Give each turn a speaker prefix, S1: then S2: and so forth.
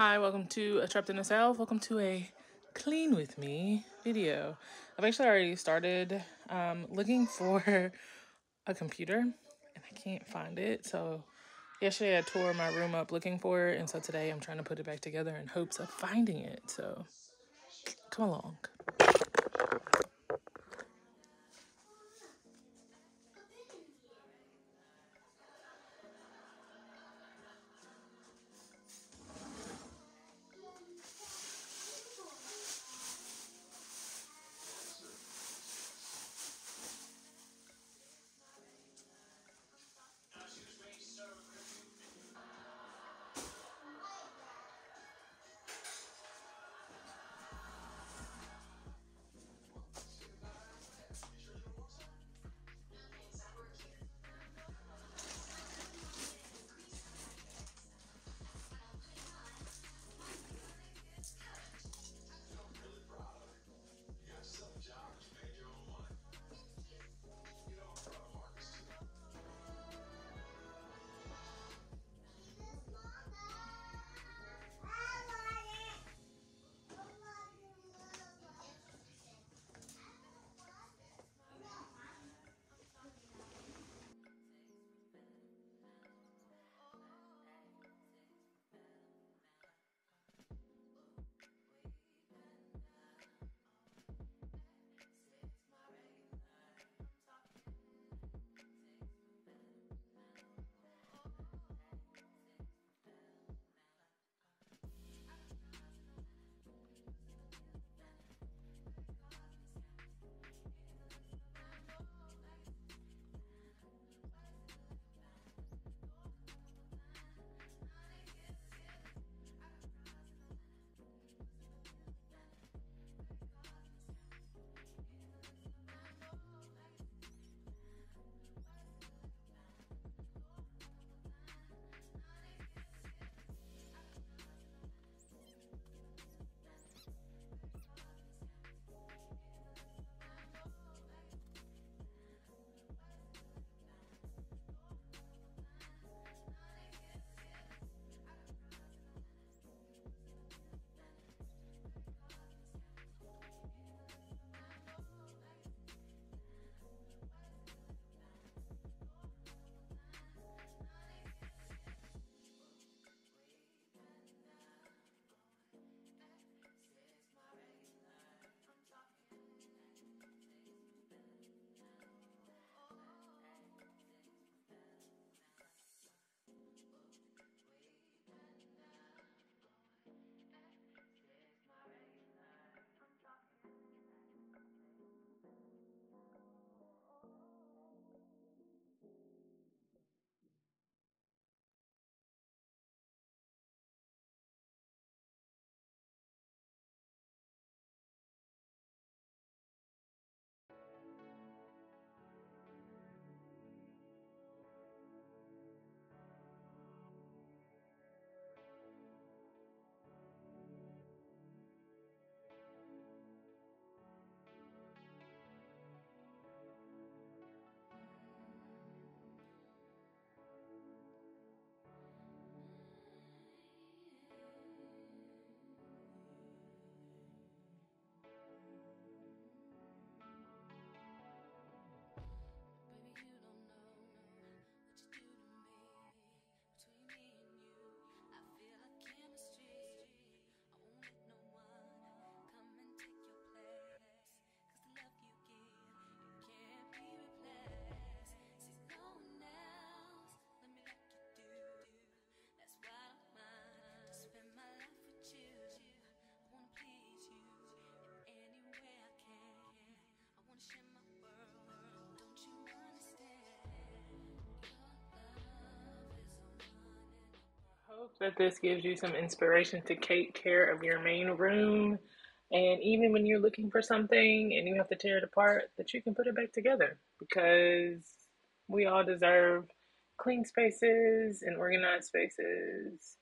S1: Hi, welcome to a Trapped in the South. Welcome to a clean with me video. I've actually already started um, looking for a computer and I can't find it. So yesterday I tore my room up looking for it. And so today I'm trying to put it back together in hopes of finding it. So come along. That this gives you some inspiration to take care of your main room. And even when you're looking for something and you have to tear it apart, that you can put it back together because we all deserve clean spaces and organized spaces.